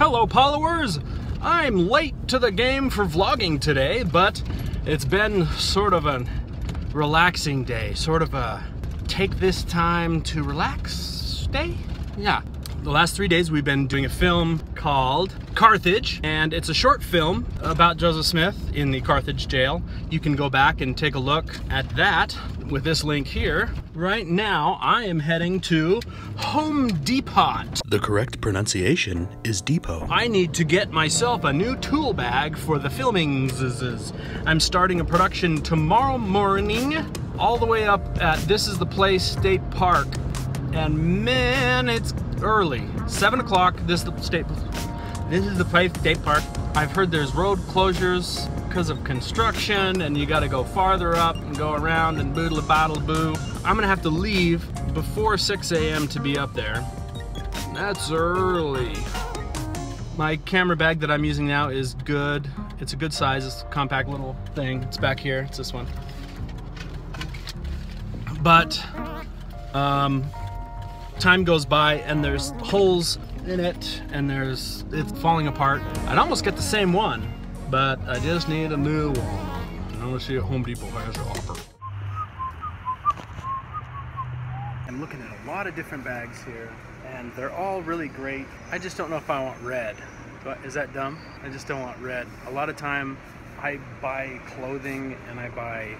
Hello Paullowers! I'm late to the game for vlogging today, but it's been sort of a relaxing day, sort of a take this time to relax day? Yeah. The last three days we've been doing a film called Carthage, and it's a short film about Joseph Smith in the Carthage jail. You can go back and take a look at that with this link here. Right now, I am heading to Home Depot. The correct pronunciation is depot. I need to get myself a new tool bag for the filming. I'm starting a production tomorrow morning, all the way up at This is the Place State Park. And man, it's early. Seven o'clock, this is the state this is the place state park. I've heard there's road closures because of construction and you gotta go farther up and go around and boodle bottle boo. I'm gonna have to leave before 6 a.m. to be up there. That's early. My camera bag that I'm using now is good. It's a good size, it's a compact little thing. It's back here, it's this one. But um, time goes by and there's holes in it and there's it's falling apart. I'd almost get the same one, but I just need a new one. And I want to see what Home Depot has to offer. I'm looking at a lot of different bags here and they're all really great. I just don't know if I want red. But is that dumb? I just don't want red. A lot of time I buy clothing and I buy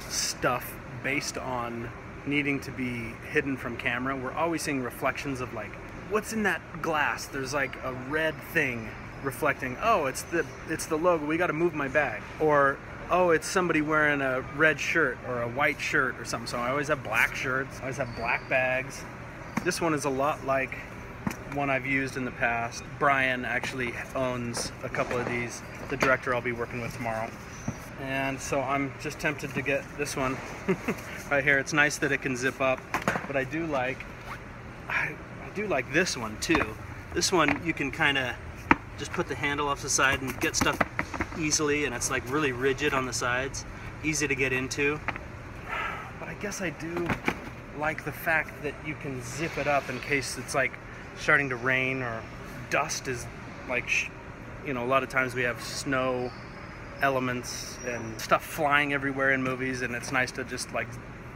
stuff based on needing to be hidden from camera. We're always seeing reflections of like, what's in that glass? There's like a red thing reflecting. Oh, it's the it's the logo. We got to move my bag. Or oh, it's somebody wearing a red shirt or a white shirt or something. So I always have black shirts. I always have black bags. This one is a lot like one I've used in the past. Brian actually owns a couple of these. The director I'll be working with tomorrow and so I'm just tempted to get this one right here. It's nice that it can zip up, but I do like I, I do like this one too. This one you can kind of just put the handle off the side and get stuff easily, and it's like really rigid on the sides, easy to get into. But I guess I do like the fact that you can zip it up in case it's like starting to rain or dust is like you know a lot of times we have snow elements and stuff flying everywhere in movies and it's nice to just like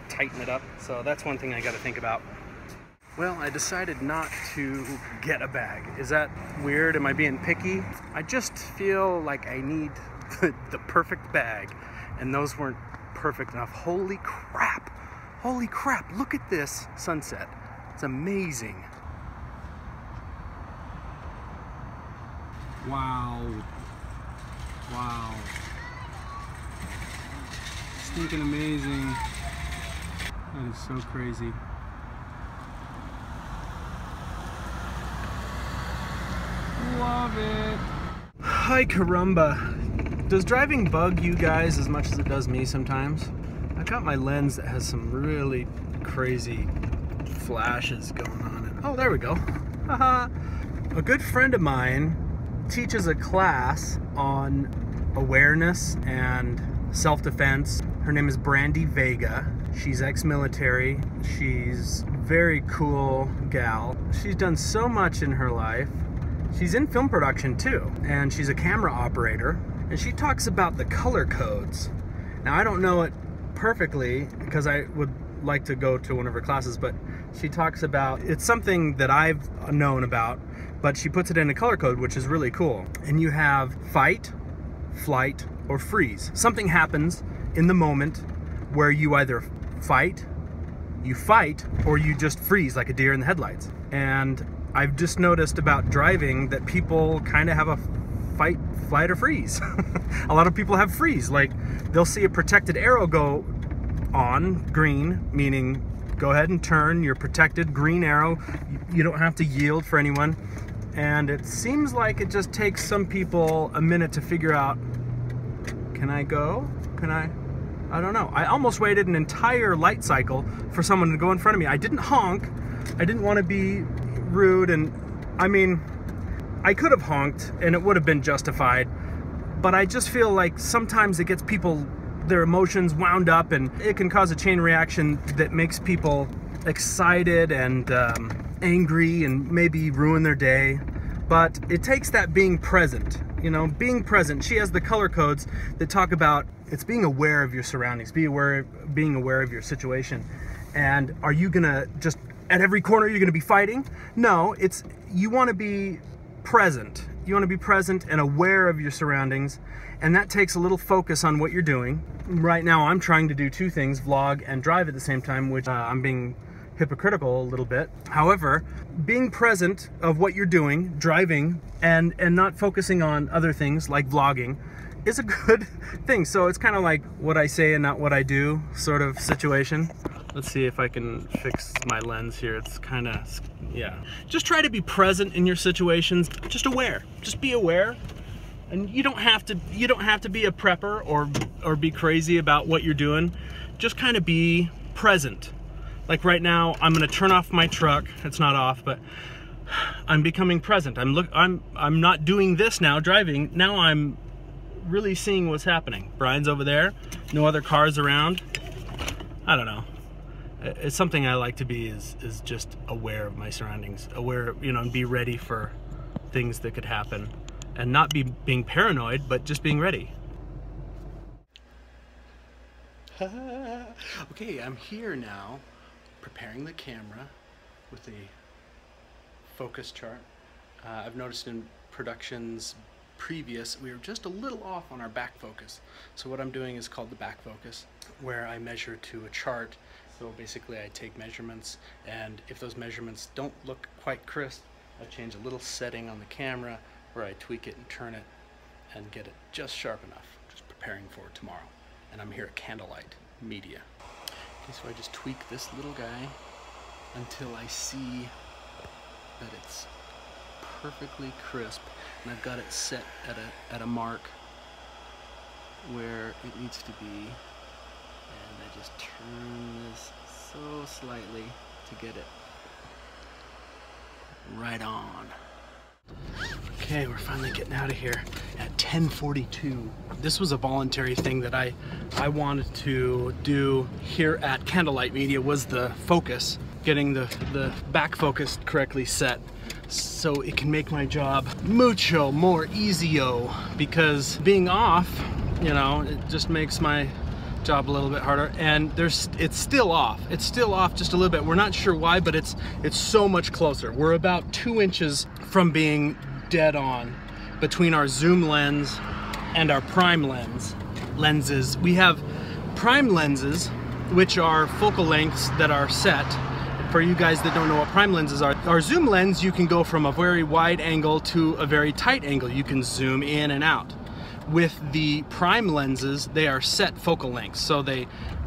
tighten it up. So that's one thing I got to think about. Well, I decided not to get a bag. Is that weird? Am I being picky? I just feel like I need the, perfect bag and those weren't perfect enough. Holy crap. Holy crap. Look at this sunset. It's amazing. Wow. Wow. Stinking amazing. That is so crazy. Hi caramba. Does driving bug you guys as much as it does me sometimes? I got my lens that has some really crazy flashes going on. Oh, there we go. A good friend of mine teaches a class on awareness and self-defense. Her name is Brandy Vega. She's ex-military. She's very cool gal. She's done so much in her life. She's in film production too, and she's a camera operator. And she talks about the color codes. Now I don't know it perfectly because I would like to go to one of her classes, but she talks about it's something that I've known about but she puts it in a color code, which is really cool. And you have fight, flight, or freeze. Something happens in the moment where you either fight, you fight, or you just freeze like a deer in the headlights. And I've just noticed about driving that people kind of have a fight, flight, or freeze. a lot of people have freeze. Like they'll see a protected arrow go on green, meaning go ahead and turn, you're protected, green arrow, you don't have to yield for anyone and it seems like it just takes some people a minute to figure out can I go? Can I? I don't know. I almost waited an entire light cycle for someone to go in front of me. I didn't honk. I didn't want to be rude and I mean I could have honked and it would have been justified but I just feel like sometimes it gets people their emotions wound up and it can cause a chain reaction that makes people excited and um, angry and maybe ruin their day. but it takes that being present. You know, being present. She has the color codes that talk about it's being aware of your surroundings, be aware, being aware of your situation. And are you gonna just at every corner you're gonna be fighting? No, it's you want to be present. You want to be present and aware of your surroundings, and that takes a little focus on what you're doing. Right now, I'm trying to do two things: vlog and drive at the same time, which uh, I'm being hypocritical a little bit. However, being present of what you're doing, driving, and and not focusing on other things like vlogging is a good thing. So it's kind of like what I say and not what I do sort of situation. Let's see if I can fix my lens here. It's kind of, yeah. Just try to be present in your situations. Just aware. Just be aware. And you don't have to you don't have to be a prepper or or be crazy about what you're doing. Just kind of be present. Like right now, I'm gonna turn off my truck. It's not off, but I'm becoming present. I'm look I'm I'm not doing this now driving. Now I'm really seeing what's happening. Brian's over there. No other cars around. I don't know it's something I like to be is is just aware of my surroundings, aware, you know, and be ready for things that could happen, and not be being paranoid, but just being ready. okay, I'm here now, preparing the camera with a focus chart. Uh, I've noticed in productions previous, we were just a little off on our back focus. So what I'm doing is called the back focus, where I measure to a chart so basically I take measurements and if those measurements don't look quite crisp, I change a little setting on the camera where I tweak it and turn it and get it just sharp enough, just preparing for tomorrow. And I'm here at Candlelight Media. Okay, so I just tweak this little guy until I see that it's perfectly crisp and I've got it set at a, at a mark where it needs to be and I just turn this so slightly to get it right on. Okay, we're finally getting out of here at 1042. This was a voluntary thing that I, I wanted to do here at Candlelight Media was the focus, getting the, the back focus correctly set so it can make my job mucho more easy-o because being off, you know, it just makes my job a little bit harder and there's it's still off. It's still off just a little bit. We're not sure why but it's it's so much closer. We're about two inches from being dead on between our zoom lens and our prime lens lenses. We have prime lenses which are focal lengths that are set. For you guys that don't know what prime lenses are, our zoom lens, you can go from a very wide angle to a very tight angle. You can zoom in and out with the prime lenses, they are set focal lengths. So they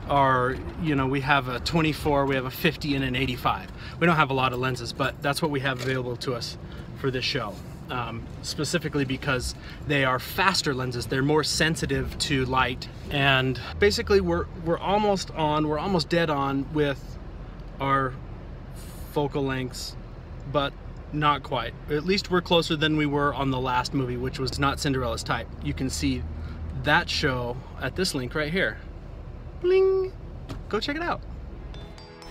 are, you know, we have a 24, we have a 50 and an 85. We don't have a lot of lenses, but that's what we have available to us for this show. Um, specifically because they are faster lenses. They're more sensitive to light. And basically we're, we're almost on, we're almost dead on with our focal lengths, but not quite. At least we're closer than we were on the last movie, which was not Cinderella's type. You can see that show at this link right here. Bling! Go check it out.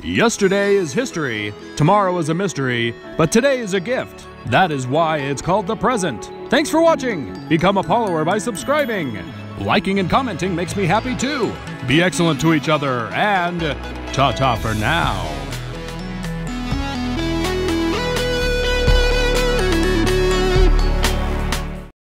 Yesterday is history, tomorrow is a mystery, but today is a gift. That is why it's called the present. Thanks for watching. Become a Paullower by subscribing. Liking and commenting makes me happy too. Be excellent to each other, and ta-ta for now.